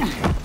Ugh.